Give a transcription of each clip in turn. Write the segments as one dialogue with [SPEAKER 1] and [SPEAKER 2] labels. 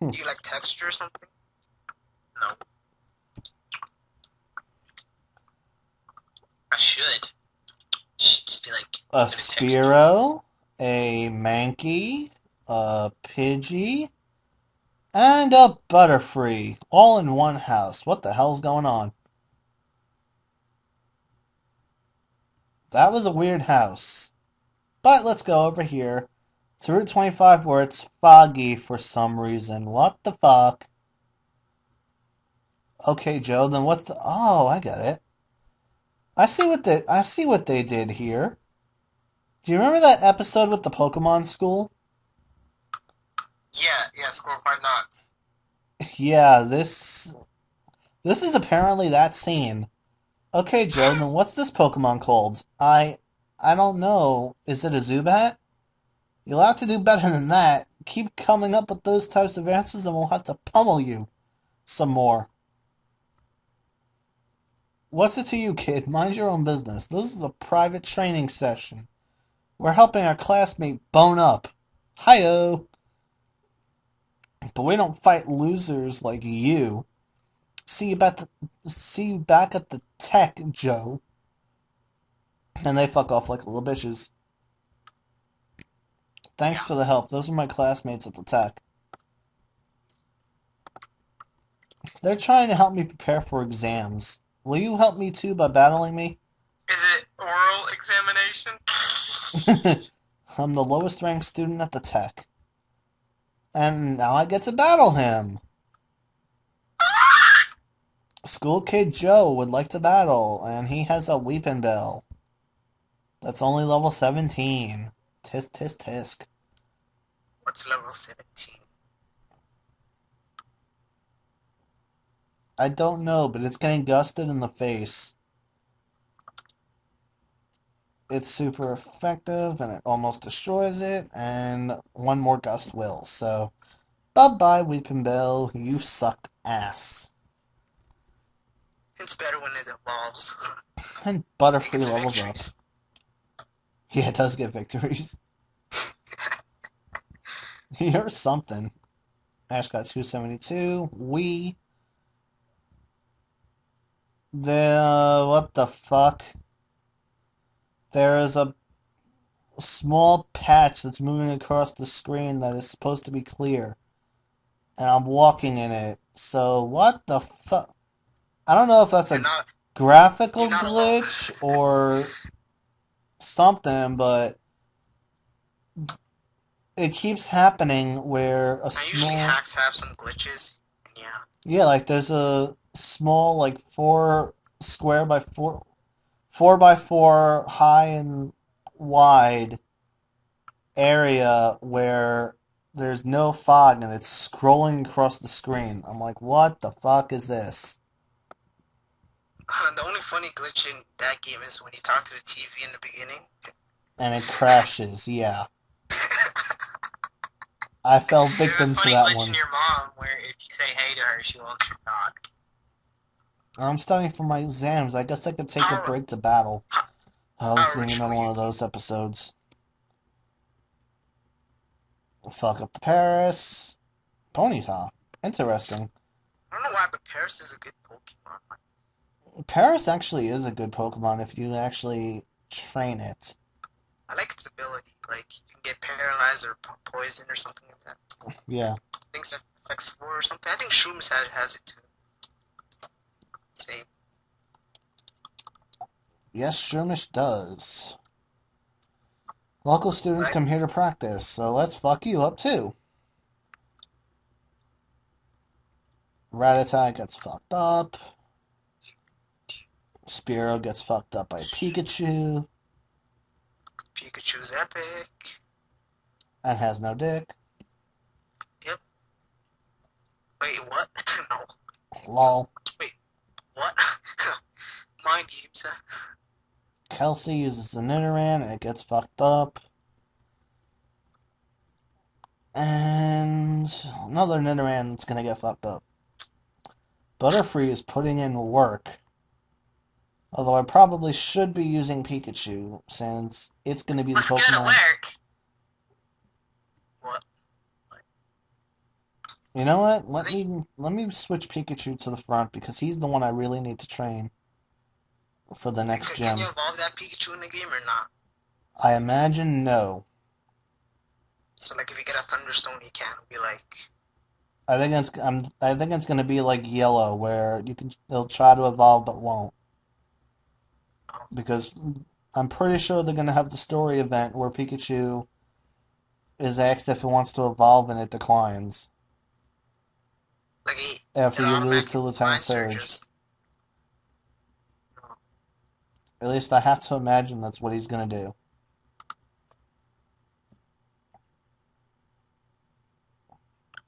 [SPEAKER 1] Hmm.
[SPEAKER 2] Do you like texture or something? No. I should. Should just be like
[SPEAKER 1] A
[SPEAKER 2] bit of texture.
[SPEAKER 1] Spearow, a Mankey, a Pidgey, and a Butterfree, all in one house. What the hell's going on? That was a weird house. But let's go over here to Route 25 where it's foggy for some reason. What the fuck? Okay, Joe, then what's the... Oh, I get it. I see what they I see what they did here. Do you remember that episode with the Pokemon school?
[SPEAKER 2] Yeah, yeah, School of Hard Knocks.
[SPEAKER 1] Yeah, this this is apparently that scene. Okay, Joe, then what's this Pokemon called? I I don't know. Is it a Zubat? You'll have to do better than that. Keep coming up with those types of answers and we'll have to pummel you some more. What's it to you, kid? Mind your own business. This is a private training session. We're helping our classmate bone up. Hi-oh! But we don't fight losers like you. See you back. The, see you back at the tech, Joe. And they fuck off like little bitches. Thanks
[SPEAKER 2] Yeah.
[SPEAKER 1] for the help. Those are my classmates at the tech. They're trying to help me prepare for exams. Will you help me too by battling me?
[SPEAKER 2] Is it oral examination?
[SPEAKER 1] I'm the lowest ranked student at the tech. And now I get to battle him. School kid Joe would like to battle, and he has a Weepinbell. That's only level 17. Tisk test, test.
[SPEAKER 2] What's level 17?
[SPEAKER 1] I don't know, but it's getting gusted in the face. It's super effective, and it almost destroys it, and one more gust will. So, bye-bye, Weepinbell. You sucked ass.
[SPEAKER 2] It's better when it evolves.
[SPEAKER 1] And Butterfree levels up. Yeah, it does get victories. You're something. Ash got 272. We. The. What the fuck? There is a small patch that's moving across the screen that is supposed to be clear. And I'm walking in it. So, what the fuck? I don't know if that's a graphical
[SPEAKER 2] You're not alone.
[SPEAKER 1] glitch or something, but it keeps happening where a
[SPEAKER 2] I usually
[SPEAKER 1] small
[SPEAKER 2] hacks have some glitches. Yeah.
[SPEAKER 1] yeah, like there's a small like four square by four four by four high and wide area where there's no fog and it's scrolling across the screen. I'm like, what the fuck is this?
[SPEAKER 2] The only funny glitch in that game is when you talk to the TV in the beginning.
[SPEAKER 1] And it crashes, yeah. I fell victim
[SPEAKER 2] There's a
[SPEAKER 1] to
[SPEAKER 2] funny
[SPEAKER 1] that
[SPEAKER 2] glitch
[SPEAKER 1] one.
[SPEAKER 2] in your mom where if you say hey to her, she answer not.
[SPEAKER 1] I'm studying for my exams. I guess I could take a break to battle. Oh, this is another one of those episodes. Fuck up the Paras. Ponyta. Interesting.
[SPEAKER 2] I don't know why, but Paras is a good Pokemon.
[SPEAKER 1] Paras actually is a good Pokemon if you actually train it.
[SPEAKER 2] I like its ability. Like you can get paralyzed or po- poisoned or something like that.
[SPEAKER 1] Yeah.
[SPEAKER 2] Things that affects four or something. I think Shrooms has has it too. Same.
[SPEAKER 1] Yes, Shroomish does. Local students
[SPEAKER 2] Right.
[SPEAKER 1] come here to practice, so let's fuck you up too. Rattata gets fucked up. Spearow gets fucked up by Pikachu
[SPEAKER 2] Pikachu's epic.
[SPEAKER 1] and has no dick. Yep.
[SPEAKER 2] Wait, what? no.
[SPEAKER 1] Lol.
[SPEAKER 2] Wait, what? Mind games.
[SPEAKER 1] Kelsey uses the Nidoran and it gets fucked up. And another Nidoran that's gonna get fucked up. Butterfree is putting in work. Although I probably should be using Pikachu since it's gonna be the
[SPEAKER 2] to
[SPEAKER 1] Pokemon.
[SPEAKER 2] work. What?
[SPEAKER 1] You know what? Let me let me switch Pikachu to the front because he's the one I really need to train for the next
[SPEAKER 2] Can,
[SPEAKER 1] gym.
[SPEAKER 2] can you evolve that Pikachu in the game or not?
[SPEAKER 1] I imagine no.
[SPEAKER 2] So like if you get a Thunderstone, you can be like,
[SPEAKER 1] I think it's I'm I think it's gonna be like yellow where you can they'll try to evolve but won't. Because I'm pretty sure they're gonna have the story event where Pikachu is asked if it wants to evolve and it declines
[SPEAKER 2] like he,
[SPEAKER 1] after you lose to Lieutenant Surge. At least I have to imagine that's what he's gonna do.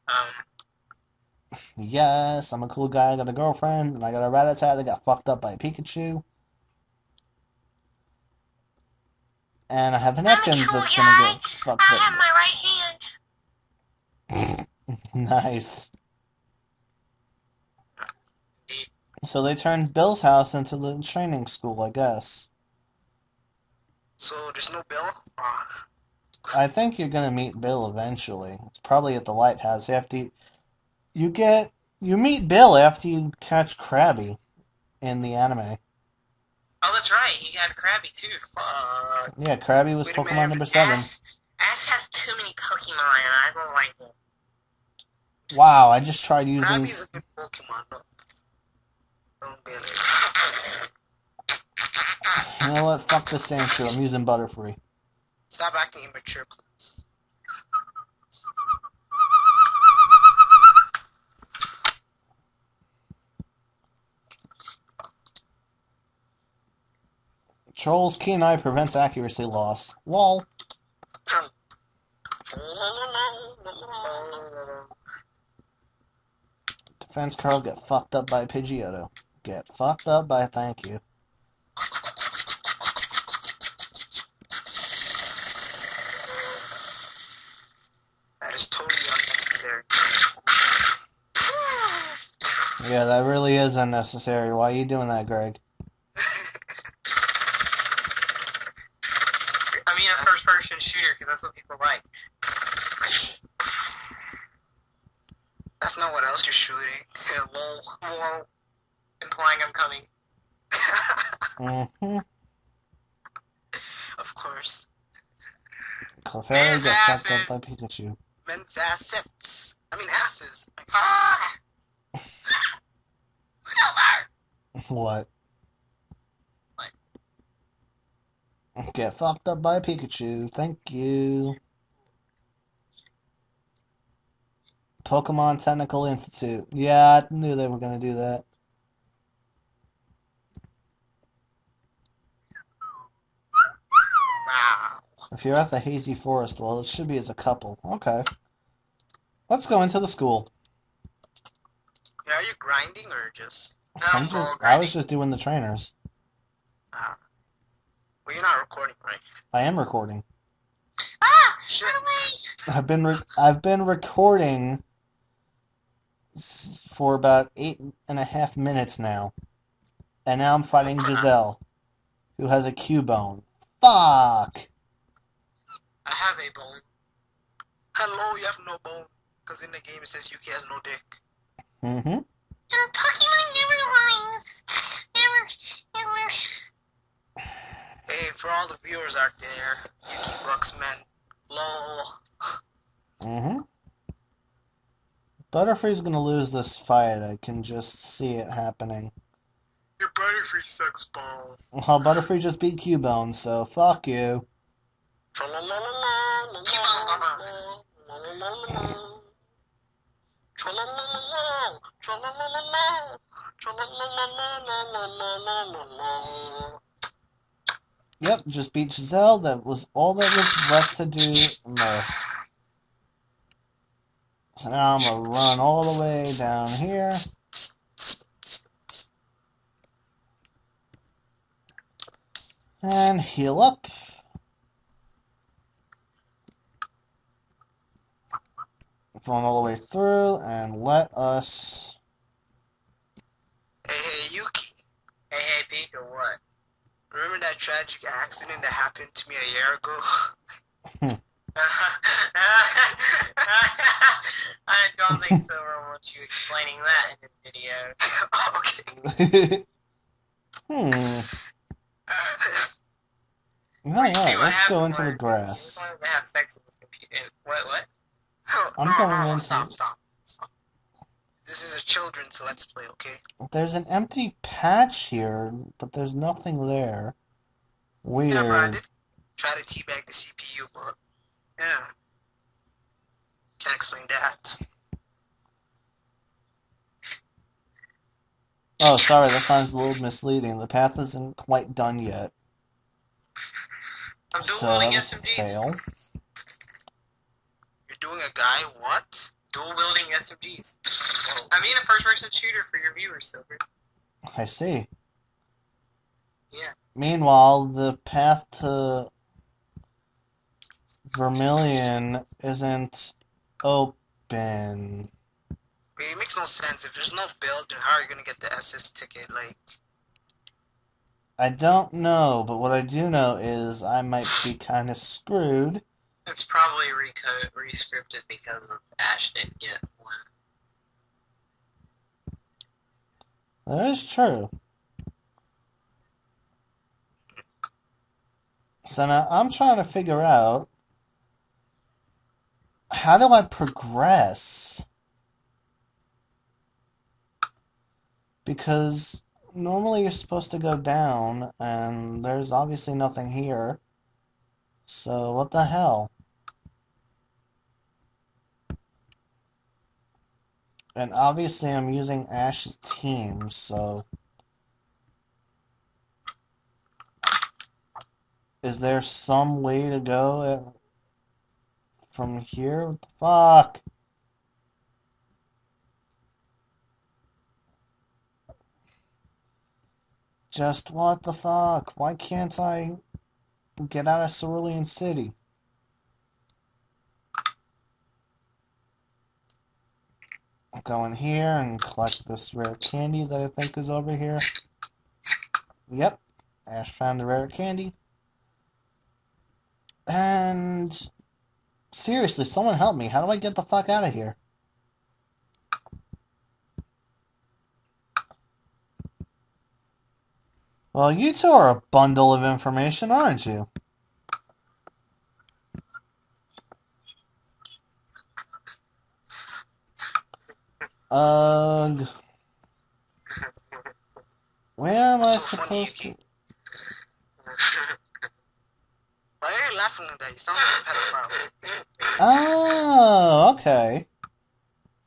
[SPEAKER 2] Um,
[SPEAKER 1] Yes, I'm a cool guy. I got a girlfriend, and I got a Rattata that got fucked up by Pikachu. And I have an
[SPEAKER 3] a
[SPEAKER 1] Ekans
[SPEAKER 3] cool
[SPEAKER 1] that's gonna
[SPEAKER 3] guy.
[SPEAKER 1] get fucked
[SPEAKER 3] I have my right hand.
[SPEAKER 1] Nice. So they turned Bill's house into the training school, I guess.
[SPEAKER 2] so there's no bill.
[SPEAKER 1] I think you're gonna meet Bill eventually. It's probably at the lighthouse after you, you get you meet Bill after you catch Krabby in the anime.
[SPEAKER 3] Oh, that's right. He had Krabby too.
[SPEAKER 2] fuck.
[SPEAKER 1] Yeah, Krabby was
[SPEAKER 2] Wait
[SPEAKER 1] Pokemon
[SPEAKER 2] minute.
[SPEAKER 1] number seven.
[SPEAKER 3] Ash, Ash has too many Pokemon, and I don't like them.
[SPEAKER 1] Wow, I just tried using.
[SPEAKER 2] Krabby's a good Pokemon. Don't get it.
[SPEAKER 1] You know what? Fuck this Sandshrew. I'm using Butterfree.
[SPEAKER 2] Stop acting immature, please.
[SPEAKER 1] Troll's Keen Eye prevents accuracy loss. Lol. Defense Carl get fucked up by Pidgeotto. Get fucked up by thank you.
[SPEAKER 2] That is totally unnecessary.
[SPEAKER 1] Yeah, that really is unnecessary. Why are you doing that, Greg?
[SPEAKER 3] I mean, a first-person shooter, because that's what people like.
[SPEAKER 2] That's not what else you're shooting. Lol.
[SPEAKER 3] Well, implying I'm coming.
[SPEAKER 1] Mm-hmm.
[SPEAKER 2] of course.
[SPEAKER 1] Clefairy fucked up by Pikachu.
[SPEAKER 2] Men's assets. I mean asses. Like,
[SPEAKER 3] Ah!
[SPEAKER 1] What? Get fucked up by Pikachu. Thank you. Pokemon Technical Institute. Yeah, I knew they were gonna do that. If you're at the Hazy Forest, well, it should be as a couple. Okay. Let's go into the school.
[SPEAKER 2] Yeah, are you grinding or just?
[SPEAKER 3] No,
[SPEAKER 1] just, I was just doing the trainers.
[SPEAKER 2] Ah. Well, you're not recording, right?
[SPEAKER 1] I am recording.
[SPEAKER 3] Ah!
[SPEAKER 2] Shit.
[SPEAKER 3] Run away!
[SPEAKER 1] I've been re- I've been recording s- for about eight and a half minutes now, and now I'm fighting Giselle, who has a Cubone. Fuck!
[SPEAKER 3] I have a bone.
[SPEAKER 2] Hello, you have no bone. Because in the game it says Yuki has no dick.
[SPEAKER 1] Mm-hmm.
[SPEAKER 3] And Pokemon never lies. Never, never.
[SPEAKER 2] Hey, for all the viewers out there, Yuki Bruxman. Lol.
[SPEAKER 1] Mm-hmm. Butterfree's gonna lose this fight. I can just see it happening.
[SPEAKER 2] Your Butterfree sucks balls.
[SPEAKER 1] Well, Butterfree just beat Cubone, so fuck you. Yep, just beat Giselle. That was all that was left to do. No. Uh, so now I'm gonna run all the way down here. And heal up. Going all the way through, and let us.
[SPEAKER 2] Hey, hey, Yuki.
[SPEAKER 3] Hey, hey, Pete, or what?
[SPEAKER 2] Remember that tragic accident that happened to me a year ago?
[SPEAKER 3] I don't think so. Silver wants you explaining that in his video.
[SPEAKER 2] okay.
[SPEAKER 1] hmm.
[SPEAKER 3] You
[SPEAKER 1] right,
[SPEAKER 3] what
[SPEAKER 1] let's go into the grass.
[SPEAKER 3] just wanted to have sex with this computer. What? What?
[SPEAKER 1] I'm
[SPEAKER 2] no,
[SPEAKER 1] going
[SPEAKER 2] no, no,
[SPEAKER 1] into-
[SPEAKER 2] stop, stop. This is a children's Let's Play, okay?
[SPEAKER 1] There's an empty patch here, but there's nothing there. Weird.
[SPEAKER 2] Yeah, but I did try to teabag the CPU, but yeah. Can't explain that.
[SPEAKER 1] Oh, sorry, that sounds a little misleading. The path isn't quite done yet.
[SPEAKER 3] I'm dual
[SPEAKER 1] So
[SPEAKER 3] SMGs.
[SPEAKER 1] fail.
[SPEAKER 2] You're doing a guy what?
[SPEAKER 3] Dual wielding SMGs. Oh. I mean a first person shooter for your viewers, Silver.
[SPEAKER 1] I see.
[SPEAKER 3] Yeah.
[SPEAKER 1] Meanwhile, the path to Vermilion isn't open.
[SPEAKER 2] I mean, it makes no sense. If there's no Bill, then how are you gonna get the SS ticket? Like,
[SPEAKER 1] I don't know, but what I do know is I might be kind of screwed.
[SPEAKER 3] It's probably reco- rescripted because of Ash didn't get one.
[SPEAKER 1] That is true. So now I'm trying to figure out how do I progress? Because normally you're supposed to go down, and there's obviously nothing here. So what the hell? And obviously I'm using Ash's team, so is there some way to go at, from here? What the fuck? Just what the fuck? Why can't I get out of Cerulean City? Go in here and collect this rare candy that I think is over here. Yep, Ash found the rare candy. And seriously, someone help me. How do I get the fuck out of here? Well, you two are a bundle of information, aren't you? Ugh. Where am I
[SPEAKER 2] So funny,
[SPEAKER 1] supposed to?
[SPEAKER 2] Why are you laughing at that? You sound like a pedophile.
[SPEAKER 1] Oh, okay.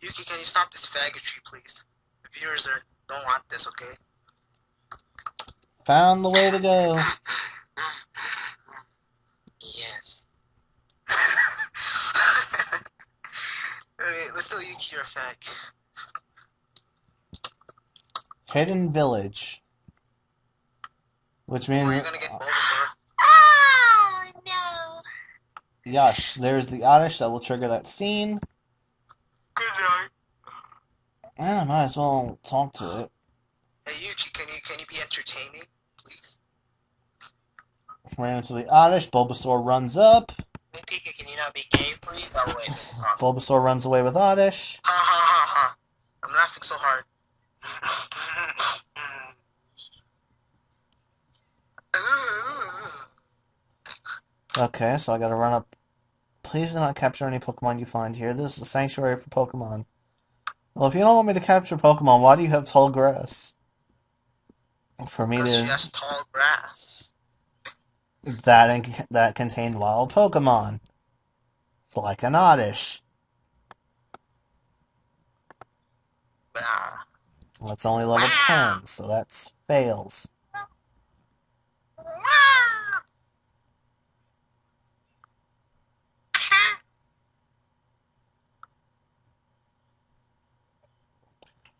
[SPEAKER 2] Yuki, can you stop this faggotry, please? The viewers are, don't want this, okay?
[SPEAKER 1] Found the way to go.
[SPEAKER 3] Yes.
[SPEAKER 2] Alright, let's tell Yuki you're a fag.
[SPEAKER 1] Hidden Village. Which means,
[SPEAKER 2] Where are you gonna get Bulbasaur?
[SPEAKER 3] Oh no!
[SPEAKER 1] Yush, there's the Oddish that will trigger that scene.
[SPEAKER 2] Good night.
[SPEAKER 1] And I might as well talk to it.
[SPEAKER 2] Hey Yuki, can you can you be entertaining, please?
[SPEAKER 1] Ran into the Oddish, Bulbasaur runs up.
[SPEAKER 3] Hey Pika, can you not be gay, please? Oh wait, this.
[SPEAKER 1] Bulbasaur runs away with Oddish.
[SPEAKER 2] Ha ha ha ha. I'm laughing so hard.
[SPEAKER 1] Okay, so I gotta run up. Please do not capture any Pokemon you find here. This is a sanctuary for Pokemon. Well, if you don't want me to capture Pokemon, why do you have tall grass? For me to
[SPEAKER 2] has tall grass.
[SPEAKER 1] that in, that contained wild Pokemon, like an Oddish.
[SPEAKER 2] Ah.
[SPEAKER 1] Well, it's only level
[SPEAKER 3] Wow.
[SPEAKER 1] 10, so that fails.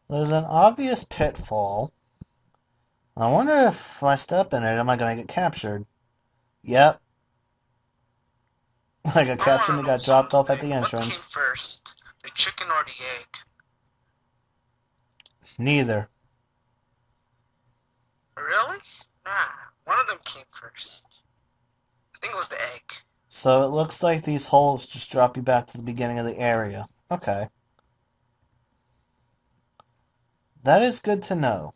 [SPEAKER 1] There's an obvious pitfall. I wonder if I step in it, am I gonna get captured? Yep. I got captured and got dropped off at the entrance.
[SPEAKER 2] first, the chicken or the egg?
[SPEAKER 1] Neither.
[SPEAKER 2] Really? Nah, one of them came first. I think it was the egg.
[SPEAKER 1] So it looks like these holes just drop you back to the beginning of the area. Okay. That is good to know.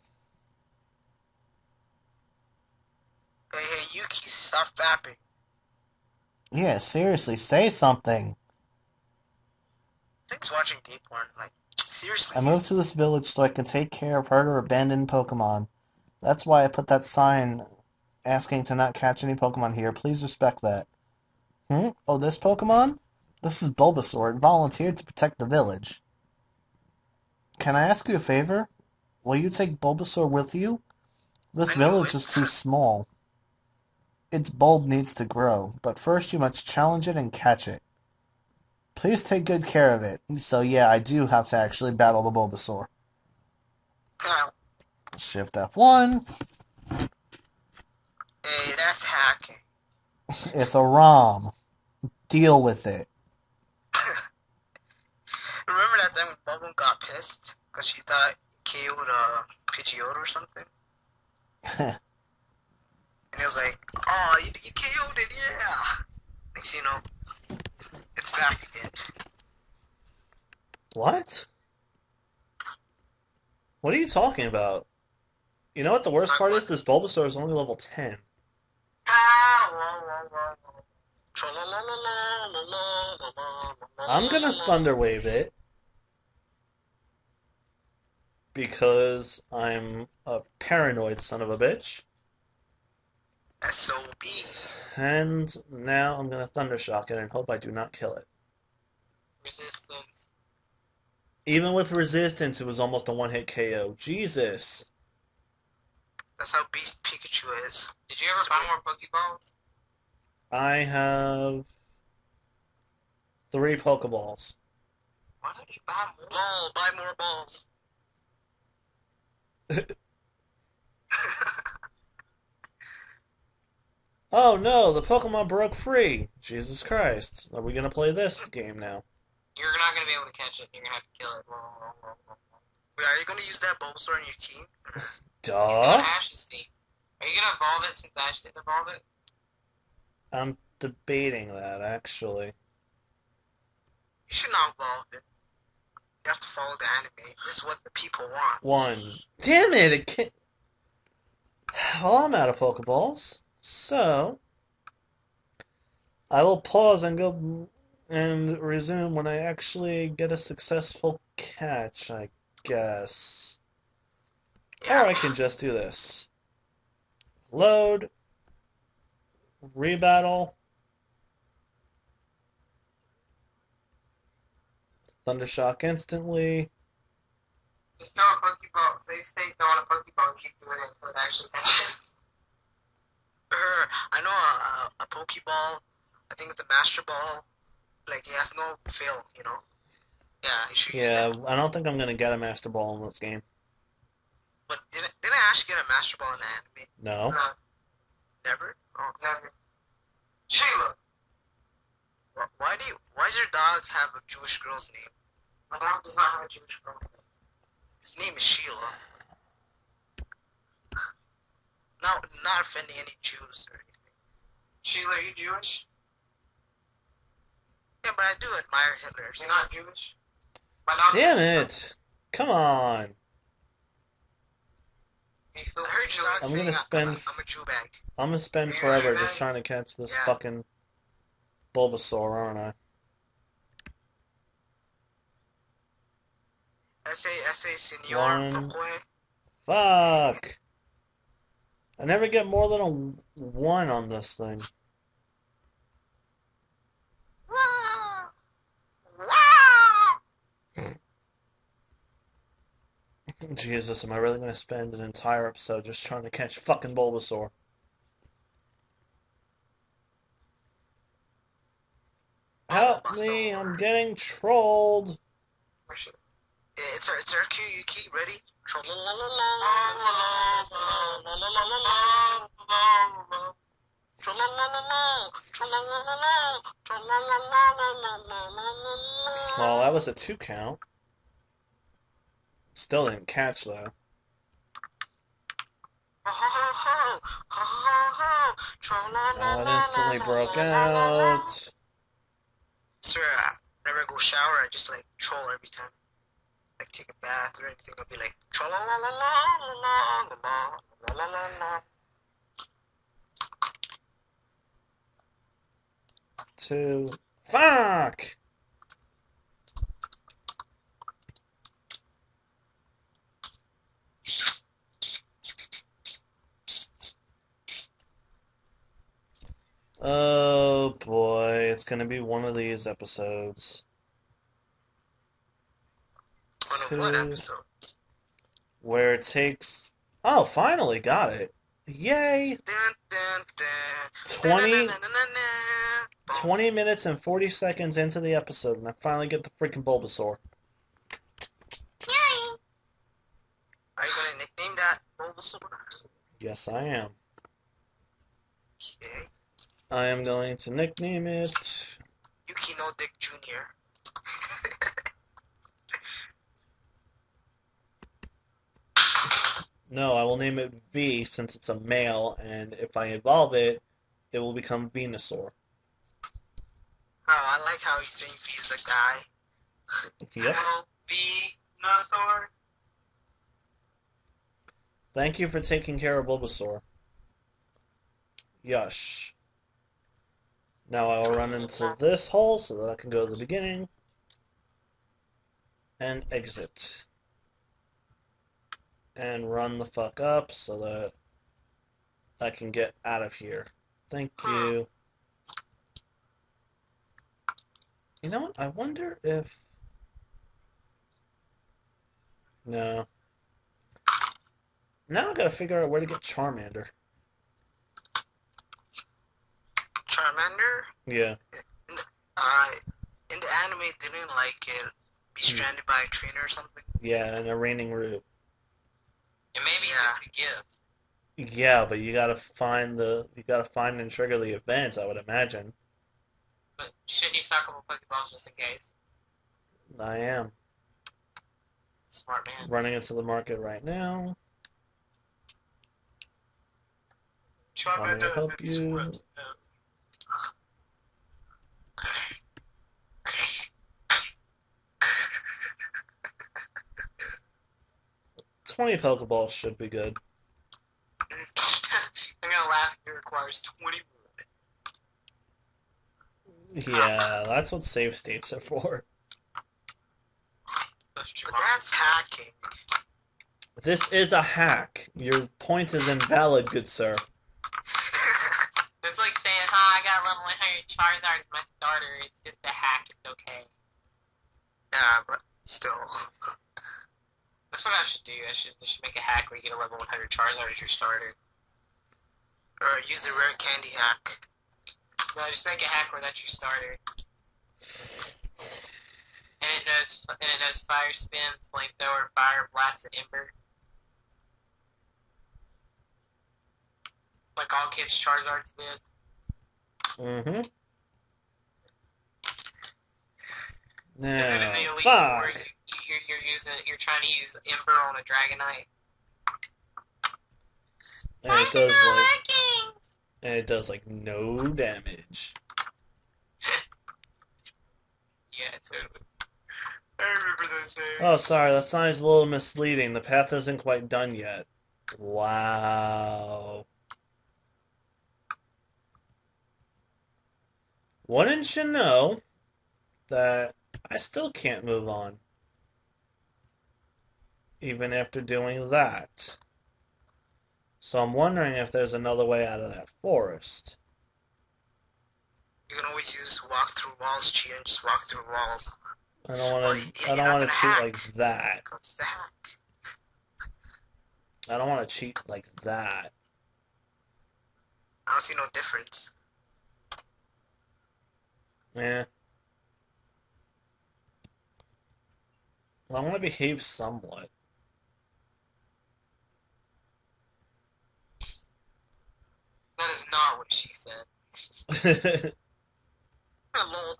[SPEAKER 2] Hey, hey, Yuki, stop fapping.
[SPEAKER 1] Yeah, seriously, say something.
[SPEAKER 2] Thanks watching Deep porn. Like, seriously.
[SPEAKER 1] I moved to this village so I can take care of hurt or abandoned Pokemon. That's why I put that sign asking to not catch any Pokemon here. Please respect that. Hmm? Oh, this Pokemon? This is Bulbasaur. It volunteered to protect the village. Can I ask you a favor? Will you take Bulbasaur with you? This village is too small. Its bulb needs to grow, but first you must challenge it and catch it. Please take good care of it. So yeah, I do have to actually battle the Bulbasaur. Shift F1.
[SPEAKER 2] Hey, that's hacking.
[SPEAKER 1] It's a ROM. Deal with it.
[SPEAKER 2] Remember that time when Bubblegum got pissed? Because she thought KO'd uh, Pidgeotto or something? And he was like, oh, you, you KO'd it, yeah. Next you know, it's back again.
[SPEAKER 1] What? What are you talking about? You know what the worst part is? This Bulbasaur is only level 10. I'm gonna Thunder Wave it. Because I'm a paranoid son of a bitch.
[SPEAKER 2] SOB.
[SPEAKER 1] And now I'm gonna Thunder Shock it and hope I do not kill it.
[SPEAKER 3] Resistance.
[SPEAKER 1] Even with resistance, it was almost a one-hit KO. Jesus.
[SPEAKER 2] That's how Beast Pikachu is.
[SPEAKER 3] Did you ever buy more Pokeballs?
[SPEAKER 1] I have three Pokeballs.
[SPEAKER 3] Why don't you buy more?
[SPEAKER 2] Lol, buy more balls.
[SPEAKER 1] Oh no, the Pokemon broke free. Jesus Christ. Are we gonna play this game now?
[SPEAKER 3] You're not gonna be able to catch it. You're gonna have to kill it.
[SPEAKER 2] Wait, are you gonna use that Bulbasaur on your team?
[SPEAKER 1] Duh.
[SPEAKER 3] Ash's team. Are you gonna evolve it since Ash didn't evolve it?
[SPEAKER 1] I'm debating that actually.
[SPEAKER 2] You should not evolve it. You have to follow the anime. This is what the people want.
[SPEAKER 1] One. Damn it! It can't... Well, I'm out of Pokeballs. So, I will pause and go and resume when I actually get a successful catch, I guess. Or I can just do this. Load. Rebattle. Thundershock instantly.
[SPEAKER 3] Just throw a Pokeball. Save state, throw on a Pokeball keep doing it until it actually catches.
[SPEAKER 2] Er, I know a, a, a Pokeball. I think it's a Master Ball. Like, it has no fail, you know? Yeah, you
[SPEAKER 1] Yeah. I don't think I'm gonna get a Master Ball in this game.
[SPEAKER 2] But didn't, didn't Ash get a Master Ball in the anime?
[SPEAKER 1] No.
[SPEAKER 3] No,
[SPEAKER 2] Never? Oh,
[SPEAKER 3] never. Sheila!
[SPEAKER 2] why do you, why does your dog have a Jewish girl's name?
[SPEAKER 3] My dog does not have a Jewish girlfriend.
[SPEAKER 2] His name is Sheila. Not, not offending any Jews or anything.
[SPEAKER 3] Sheila, are you Jewish?
[SPEAKER 2] Yeah, but I do admire Hitler. so-
[SPEAKER 3] You're not Jewish? My dog
[SPEAKER 1] Damn it! Come on!
[SPEAKER 2] I heard your dog
[SPEAKER 1] I'm gonna spend-
[SPEAKER 2] I'm, a, I'm a Jew bag.
[SPEAKER 1] I'm gonna spend forever just trying to catch this
[SPEAKER 2] Yeah.
[SPEAKER 1] fucking Bulbasaur, aren't I?
[SPEAKER 2] I say, I say, Senor
[SPEAKER 1] One. Fuck! I never get more than a one on this thing. Jesus, am I really gonna spend an entire episode just trying to catch fucking Bulbasaur? Help me, I'm getting trolled.
[SPEAKER 2] It's our, it's our cue. You keep ready.
[SPEAKER 1] Well, that was a two count. Still didn't catch though.
[SPEAKER 2] Ho ho ho ho ho ho ho
[SPEAKER 1] Now it instantly broke out.
[SPEAKER 2] Sir, I go shower, I just like troll every time. Like take a bath or anything, I'll be like troll la la la la la la la la la la.
[SPEAKER 1] Two. Fuck! Oh boy, it's gonna be one of these episodes.
[SPEAKER 2] On a what
[SPEAKER 1] Two.
[SPEAKER 2] episode?
[SPEAKER 1] Where it takes. Oh, finally got it. Yay!
[SPEAKER 2] Dun, dun, dun.
[SPEAKER 1] 20, 20 minutes and 40 seconds into the episode, and I finally get the freaking Bulbasaur.
[SPEAKER 2] Are you gonna nickname that Bulbasaur?
[SPEAKER 1] Yes, I am.
[SPEAKER 2] Okay.
[SPEAKER 1] I am going to nickname it.
[SPEAKER 2] Yuki no Dick Jr.
[SPEAKER 1] No, I will name it V since it's a male, and if I evolve it, it will become Venusaur.
[SPEAKER 2] Oh, I like how he's saying he's a guy.
[SPEAKER 1] Yep.
[SPEAKER 3] Nosaur.
[SPEAKER 1] Thank you for taking care of Bulbasaur. Yush. Now I will run into this hole so that I can go to the beginning and exit. And run the fuck up so that I can get out of here. Thank you. You know what? I wonder if. No. Now I gotta figure out where to get Charmander.
[SPEAKER 2] Charmander.
[SPEAKER 1] Yeah.
[SPEAKER 2] Uh, in the anime, didn't like it be
[SPEAKER 1] Hmm.
[SPEAKER 2] stranded by a trainer or something.
[SPEAKER 1] Yeah, in a raining root.
[SPEAKER 3] And maybe
[SPEAKER 2] Yeah.
[SPEAKER 3] just a gift.
[SPEAKER 1] Yeah, but you gotta find the you gotta find and trigger the events. I would imagine.
[SPEAKER 3] But shouldn't you stock up on Pokeballs just in case?
[SPEAKER 1] I am.
[SPEAKER 3] Smart man.
[SPEAKER 1] Running into the market right now. Trying to help you. Twenty Pokeballs should be good.
[SPEAKER 3] I'm gonna laugh. It requires 20 wood.
[SPEAKER 1] Yeah, that's what save states are for.
[SPEAKER 3] That's
[SPEAKER 2] But that's hacking.
[SPEAKER 1] This is a hack. Your point is invalid, good sir.
[SPEAKER 3] It's like saying, "Hi, I got level 100 Charizard as my starter. It's just a hack. It's okay."
[SPEAKER 2] yeah, but still.
[SPEAKER 3] That's what I should do. I should, I should make a hack where you get a level 100 Charizard as your starter.
[SPEAKER 2] Or use the rare candy hack.
[SPEAKER 3] No, just make a hack where that's your starter. And it knows, and it knows Fire Spin, Flamethrower, Fire Blast, and Ember. Like all kids Charizards did.
[SPEAKER 1] Mm-hmm.
[SPEAKER 3] and then in the Elite Four,
[SPEAKER 1] fuck.
[SPEAKER 3] You, you're, you're using, you're trying to use Ember on a Dragonite.
[SPEAKER 1] And it does like, and it does like no damage.
[SPEAKER 3] Yeah, totally. I remember those days.
[SPEAKER 1] Oh, sorry, that sign is a little misleading. The path isn't quite done yet. Wow. Wouldn't you know that I still can't move on, even after doing that. So I'm wondering if there's another way out of that forest.
[SPEAKER 2] You can always use walk through walls cheat and just walk through walls.
[SPEAKER 1] I don't want to. I don't want to cheat like that.
[SPEAKER 2] Because the hack.
[SPEAKER 1] I don't want to cheat like that.
[SPEAKER 2] I don't see no difference.
[SPEAKER 1] Yeah. Well, I want to behave somewhat.
[SPEAKER 3] That is not what she said.
[SPEAKER 2] Hello.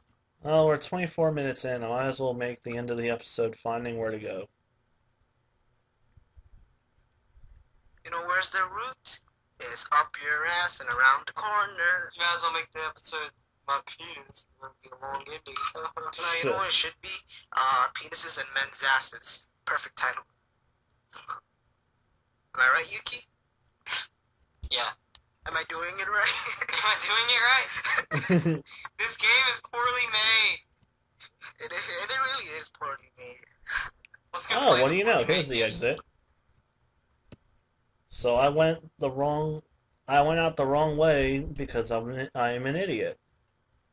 [SPEAKER 1] Oh, we're 24 minutes in. I might as well make the end of the episode finding where to go.
[SPEAKER 2] You know where's the route? is up your ass and around the corner.
[SPEAKER 3] You might as well make the episode my penis. It'll be a long ending.
[SPEAKER 2] No, you know what it should be? Uh, penises and men's asses. Perfect title. Am I right, Yuki?
[SPEAKER 3] yeah.
[SPEAKER 2] Am I doing it right?
[SPEAKER 3] Am I doing it right? This game is poorly made.
[SPEAKER 2] it, it, it really is poorly made.
[SPEAKER 1] Oh, what do you know? Here's the
[SPEAKER 3] game.
[SPEAKER 1] exit. So I went the wrong. I went out the wrong way because I'm an, I am an idiot.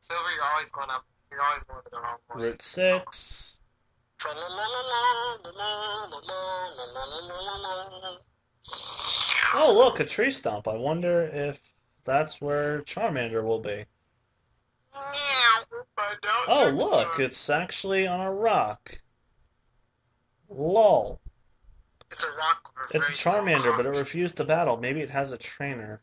[SPEAKER 3] Silver, you're always going up. You're always going to the wrong way.
[SPEAKER 1] Route six. Oh, look, a tree stump. I wonder if that's where Charmander will be.
[SPEAKER 2] Meow.
[SPEAKER 3] Find out
[SPEAKER 1] Oh, look, it's actually on a rock. Lol.
[SPEAKER 2] It's a rock.
[SPEAKER 1] It's a Charmander, but it refused to battle. Maybe it has a trainer.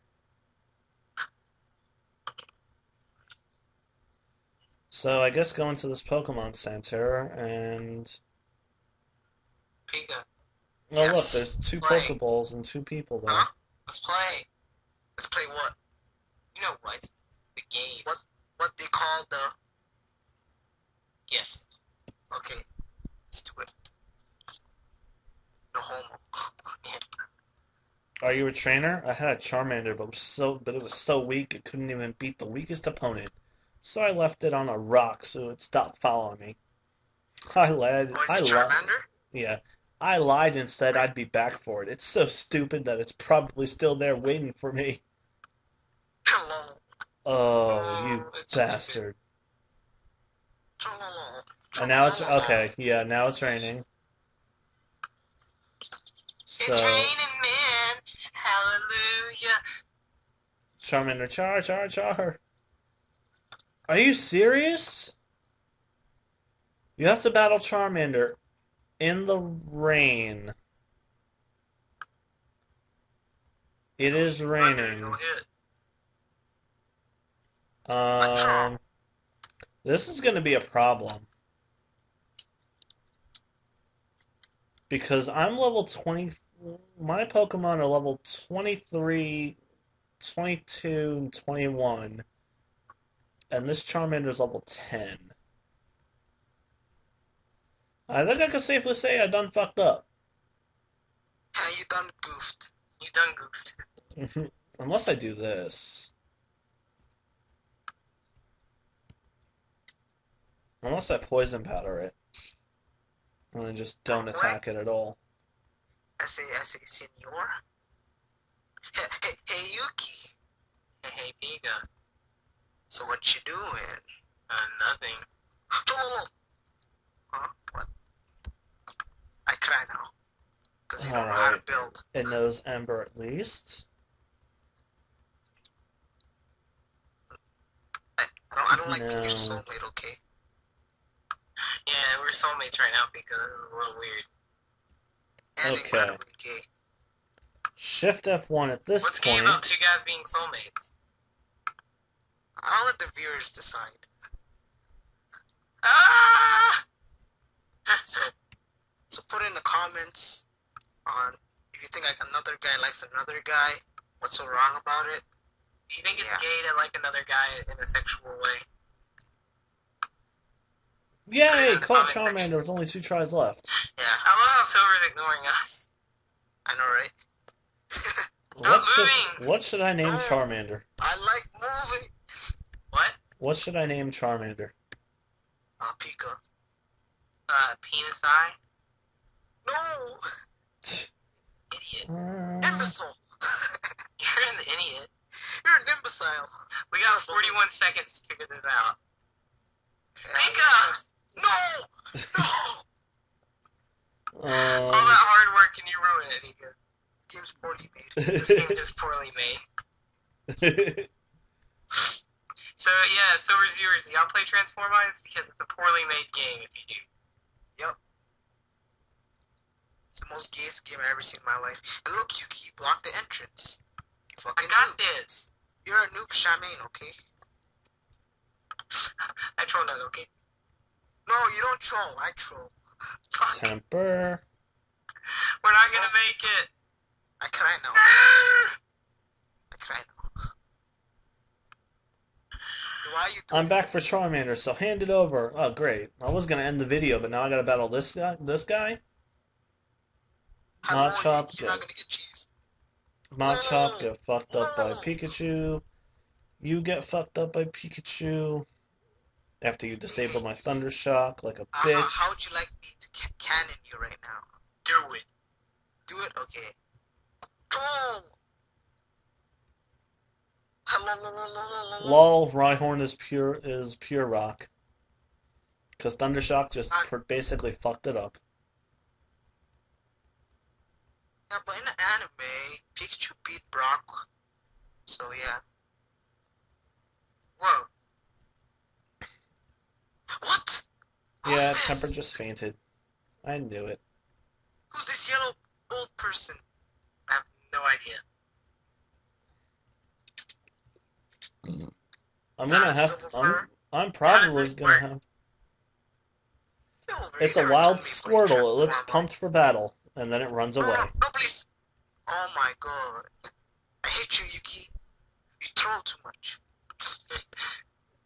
[SPEAKER 1] So I guess go into this Pokemon Center and
[SPEAKER 3] Pika,
[SPEAKER 1] oh look, there's two
[SPEAKER 3] Play.
[SPEAKER 1] Pokeballs and two people there.
[SPEAKER 2] Huh?
[SPEAKER 3] let's play.
[SPEAKER 2] Let's play what?
[SPEAKER 3] You know what? The game.
[SPEAKER 2] What? What they call the?
[SPEAKER 3] Yes.
[SPEAKER 2] Okay, let's do it. No homo.
[SPEAKER 1] Are you a trainer? I had a Charmander, but it was so but it was so weak it couldn't even beat the weakest opponent. So I left it on a rock so it stopped following me. I lied.
[SPEAKER 2] Oh,
[SPEAKER 1] I
[SPEAKER 2] is it
[SPEAKER 1] lied.
[SPEAKER 2] Charmander?
[SPEAKER 1] Yeah. I lied and said I'd be back for it. It's so stupid that it's probably still there waiting for me.
[SPEAKER 2] Hello.
[SPEAKER 1] Oh, you bastard.
[SPEAKER 2] Hello.
[SPEAKER 1] And now it's okay. Yeah, now it's raining. So
[SPEAKER 3] It's raining man. Hallelujah.
[SPEAKER 1] Charmander, char, char, char. Are you serious? You have to battle Charmander in the rain. It is raining. Um, this is going to be a problem. Because I'm level 20, my Pokemon are level 23, 22, and 21. And this Charmander's level 10. I think I can safely say I done fucked up.
[SPEAKER 2] Yeah, you done goofed.
[SPEAKER 3] You done goofed.
[SPEAKER 1] Unless I do this. Unless I poison powder it. And then just don't
[SPEAKER 2] What?
[SPEAKER 1] attack it at all.
[SPEAKER 2] I say, I say, senor. Hey, hey, hey, Yuki.
[SPEAKER 3] Hey, hey, Pika.
[SPEAKER 2] So what you doing?
[SPEAKER 3] Uh, nothing.
[SPEAKER 2] Oh, huh? What? I cry now. Cause you don't know how to build.
[SPEAKER 1] It knows Ember at least.
[SPEAKER 2] I don't, I don't like being your
[SPEAKER 1] No.
[SPEAKER 2] soulmate, okay?
[SPEAKER 3] Yeah, we're soulmates right now because this is a little weird.
[SPEAKER 2] And
[SPEAKER 1] Okay.
[SPEAKER 2] incredibly gay.
[SPEAKER 1] Shift F1 at this point.
[SPEAKER 3] What's gay
[SPEAKER 1] point.
[SPEAKER 3] about two guys being soulmates?
[SPEAKER 2] I'll let the viewers decide.
[SPEAKER 3] Ah!
[SPEAKER 2] So, so put in the comments on if you think like another guy likes another guy. What's so wrong about it?
[SPEAKER 3] Do you think it's
[SPEAKER 2] Yeah.
[SPEAKER 3] gay to like another guy in a sexual way?
[SPEAKER 1] Yay!
[SPEAKER 3] in the
[SPEAKER 1] Caught
[SPEAKER 3] comment section.
[SPEAKER 1] Charmander with only two tries left.
[SPEAKER 2] Yeah,
[SPEAKER 3] I love how Silver's ignoring us.
[SPEAKER 2] I know, right?
[SPEAKER 1] What should, what should I name
[SPEAKER 2] No.
[SPEAKER 1] Charmander?
[SPEAKER 2] I like moving.
[SPEAKER 3] What?
[SPEAKER 1] What should I name Charmander?
[SPEAKER 2] Uh, Pika.
[SPEAKER 3] Uh, penis eye?
[SPEAKER 2] No!
[SPEAKER 3] Idiot.
[SPEAKER 1] Uh,
[SPEAKER 2] Imbecile!
[SPEAKER 3] You're an idiot.
[SPEAKER 2] You're an imbecile.
[SPEAKER 3] We got 41 seconds to figure this out. Pika!
[SPEAKER 2] No! No!
[SPEAKER 3] All
[SPEAKER 1] um,
[SPEAKER 3] that hard work and you ruin it. Goes,
[SPEAKER 2] Game's poorly made.
[SPEAKER 3] this game is poorly made. So yeah, Silver's viewers, y'all play Transformize because it's a poorly made game if you do.
[SPEAKER 2] It's the most gayest game I've ever seen in my life. And look, Yuki, you blocked the entrance.
[SPEAKER 3] I
[SPEAKER 2] Fucking
[SPEAKER 3] got
[SPEAKER 2] noob.
[SPEAKER 3] this.
[SPEAKER 2] You're a noob shaman, okay?
[SPEAKER 3] I troll that, okay?
[SPEAKER 2] No, you don't troll. I troll.
[SPEAKER 3] Fuck.
[SPEAKER 1] Temper.
[SPEAKER 3] We're not gonna make it.
[SPEAKER 2] I cry now. could I know? Why are you doing
[SPEAKER 1] I'm back for? Charmander, so hand it over. Oh, great. I was gonna end the video, but now I gotta battle this guy. This guy.
[SPEAKER 2] How
[SPEAKER 1] Not chop,
[SPEAKER 2] you- You're not gonna get cheese.
[SPEAKER 1] Machop get fucked up by Pikachu. You get fucked up by Pikachu. After you disable my Thunder Shock like a
[SPEAKER 2] Uh, how,
[SPEAKER 1] bitch.
[SPEAKER 2] how would you like me to ca- cannon you right now?
[SPEAKER 3] Do it.
[SPEAKER 2] Do it? Okay. Boom!
[SPEAKER 1] Lol, Rhyhorn is pure is pure rock. Cause Thunder Shock just basically fucked it up.
[SPEAKER 2] Yeah, but in the anime, Pikachu beat Brock. So yeah. Whoa. What? Who's
[SPEAKER 1] Yeah,
[SPEAKER 2] this?
[SPEAKER 1] Temper just fainted. I knew it.
[SPEAKER 2] Who's this yellow old person?
[SPEAKER 3] I have no idea.
[SPEAKER 1] I'm gonna have. I'm. I'm probably gonna
[SPEAKER 3] work?
[SPEAKER 1] have.
[SPEAKER 2] Silver,
[SPEAKER 1] It's a wild
[SPEAKER 2] told me about
[SPEAKER 1] Squirtle. It looks pumped for battle, and then it runs away.
[SPEAKER 2] Oh, no, please. Oh my god. I hate you, Yuki. You troll too much.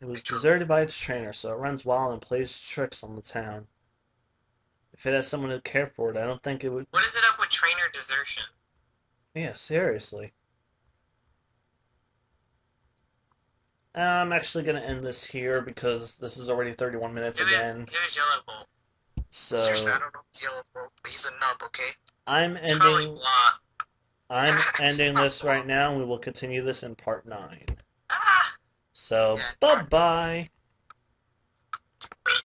[SPEAKER 1] It was deserted by its trainer, so it runs wild and plays tricks on the town. If it had someone to care for it, I don't think it would.
[SPEAKER 3] What is it up with trainer desertion?
[SPEAKER 1] Yeah, seriously. I'm actually gonna end this here because this is already 31 minutes
[SPEAKER 3] It is,
[SPEAKER 1] again.
[SPEAKER 3] it is Yellow Bolt.
[SPEAKER 2] Seriously, I
[SPEAKER 1] So
[SPEAKER 2] don't know if it's yellow bolt, but he's a nub, okay?
[SPEAKER 1] I'm ending. I'm ending this right now, and we will continue this in part nine.
[SPEAKER 3] Ah!
[SPEAKER 1] So
[SPEAKER 2] Yeah,
[SPEAKER 1] bye bye.